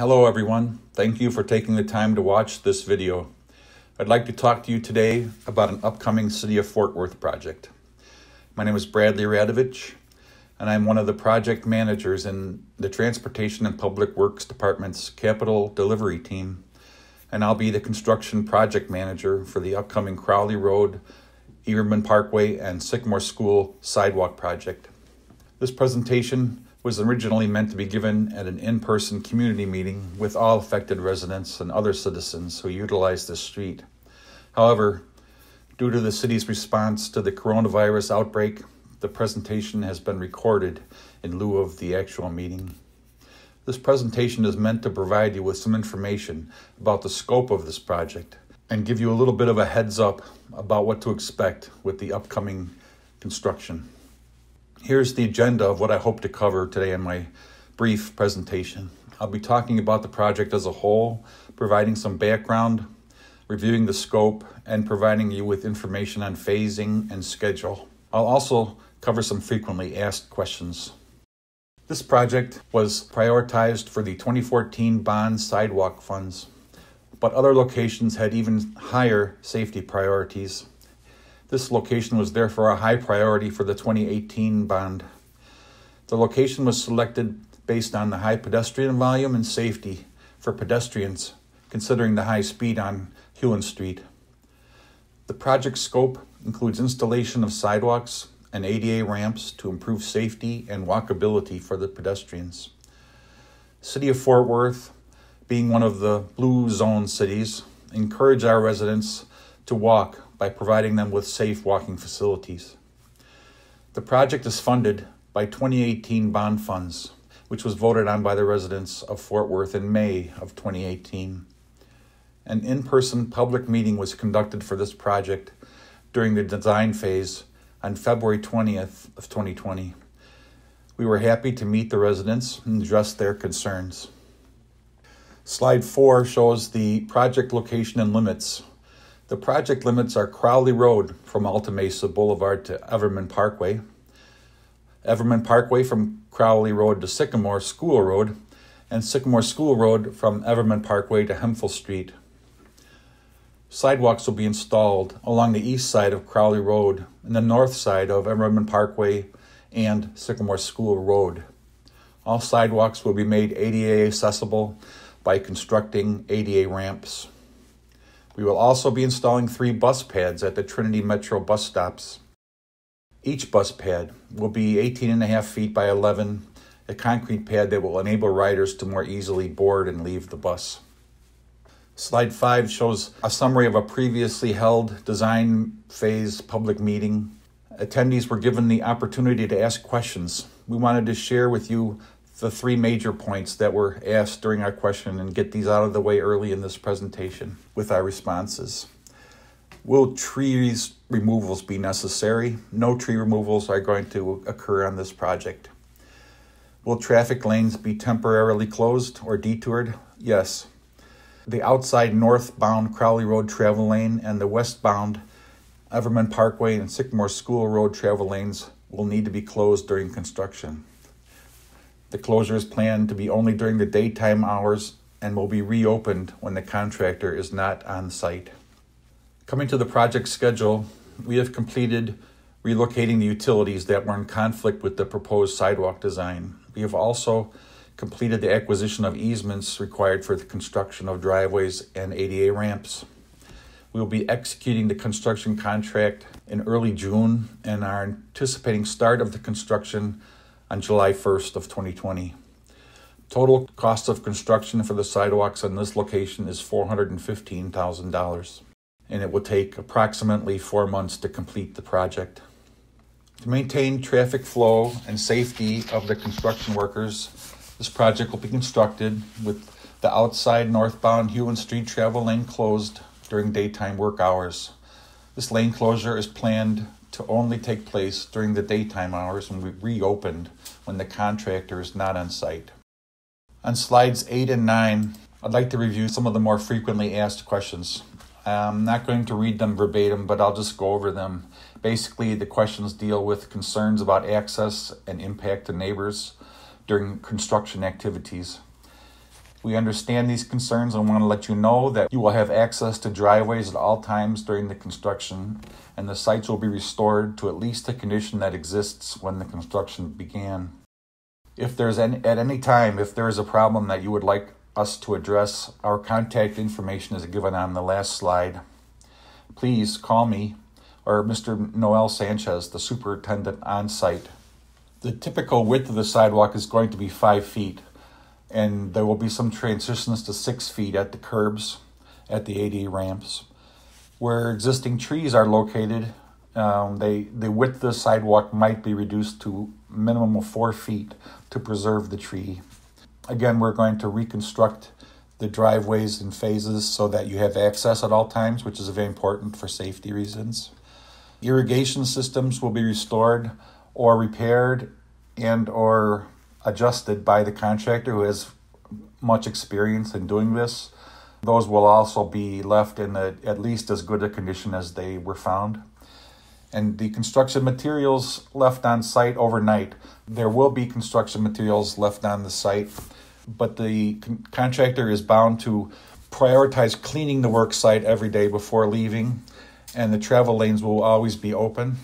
Hello everyone. Thank you for taking the time to watch this video. I'd like to talk to you today about an upcoming City of Fort Worth project. My name is Bradley Radovich and I'm one of the project managers in the Transportation and Public Works Department's Capital Delivery Team and I'll be the construction project manager for the upcoming Crowley Road, Everman Parkway and Sycamore School sidewalk project. This presentation was originally meant to be given at an in person community meeting with all affected residents and other citizens who utilize this street. However, due to the city's response to the coronavirus outbreak, the presentation has been recorded in lieu of the actual meeting. This presentation is meant to provide you with some information about the scope of this project and give you a little bit of a heads up about what to expect with the upcoming construction. Here's the agenda of what I hope to cover today in my brief presentation. I'll be talking about the project as a whole, providing some background, reviewing the scope, and providing you with information on phasing and schedule. I'll also cover some frequently asked questions. This project was prioritized for the 2014 bond sidewalk funds, but other locations had even higher safety priorities this location was therefore a high priority for the 2018 bond. The location was selected based on the high pedestrian volume and safety for pedestrians, considering the high speed on Hulen Street. The project scope includes installation of sidewalks and ADA ramps to improve safety and walkability for the pedestrians. City of Fort Worth, being one of the blue zone cities, encourage our residents to walk by providing them with safe walking facilities. The project is funded by 2018 bond funds, which was voted on by the residents of Fort Worth in May of 2018. An in person public meeting was conducted for this project during the design phase on February 20th of 2020. We were happy to meet the residents and address their concerns. Slide 4 shows the project location and limits the project limits are Crowley Road from Alta Mesa Boulevard to Everman Parkway, Everman Parkway from Crowley Road to Sycamore School Road, and Sycamore School Road from Everman Parkway to Hemphill Street. Sidewalks will be installed along the east side of Crowley Road and the north side of Everman Parkway and Sycamore School Road. All sidewalks will be made ADA accessible by constructing ADA ramps. We will also be installing three bus pads at the Trinity Metro bus stops. Each bus pad will be 18 and a half feet by 11, a concrete pad that will enable riders to more easily board and leave the bus. Slide 5 shows a summary of a previously held design phase public meeting. Attendees were given the opportunity to ask questions. We wanted to share with you the three major points that were asked during our question and get these out of the way early in this presentation with our responses. Will trees removals be necessary? No tree removals are going to occur on this project. Will traffic lanes be temporarily closed or detoured? Yes. The outside northbound Crowley Road travel lane and the westbound Everman Parkway and Sycamore School Road travel lanes will need to be closed during construction. The closure is planned to be only during the daytime hours and will be reopened when the contractor is not on site. Coming to the project schedule, we have completed relocating the utilities that were in conflict with the proposed sidewalk design. We have also completed the acquisition of easements required for the construction of driveways and ADA ramps. We will be executing the construction contract in early June and are anticipating start of the construction on July 1st of 2020. Total cost of construction for the sidewalks on this location is $415,000, and it will take approximately four months to complete the project. To maintain traffic flow and safety of the construction workers, this project will be constructed with the outside northbound Hulen Street travel lane closed during daytime work hours. This lane closure is planned to only take place during the daytime hours and we reopened when the contractor is not on site. On slides 8 and 9, I'd like to review some of the more frequently asked questions. I'm not going to read them verbatim, but I'll just go over them. Basically, the questions deal with concerns about access and impact to neighbors during construction activities. We understand these concerns and want to let you know that you will have access to driveways at all times during the construction, and the sites will be restored to at least the condition that exists when the construction began. If there's any, at any time, if there is a problem that you would like us to address, our contact information is given on the last slide. Please call me or Mr. Noel Sanchez, the superintendent on site. The typical width of the sidewalk is going to be five feet and there will be some transitions to six feet at the curbs at the ADA ramps. Where existing trees are located, um, they the width of the sidewalk might be reduced to minimum of four feet to preserve the tree. Again, we're going to reconstruct the driveways in phases so that you have access at all times, which is very important for safety reasons. Irrigation systems will be restored or repaired and or adjusted by the contractor who has much experience in doing this. Those will also be left in a, at least as good a condition as they were found. And the construction materials left on site overnight. There will be construction materials left on the site, but the con- contractor is bound to prioritize cleaning the work site every day before leaving, and the travel lanes will always be open.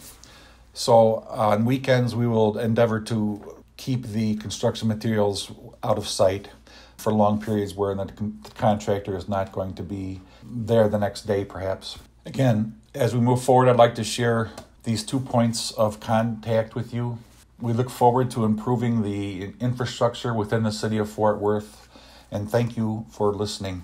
So on weekends, we will endeavor to keep the construction materials out of sight for long periods where the, the contractor is not going to be there the next day, perhaps. Again, as we move forward, I'd like to share these two points of contact with you. We look forward to improving the infrastructure within the city of Fort Worth, and thank you for listening.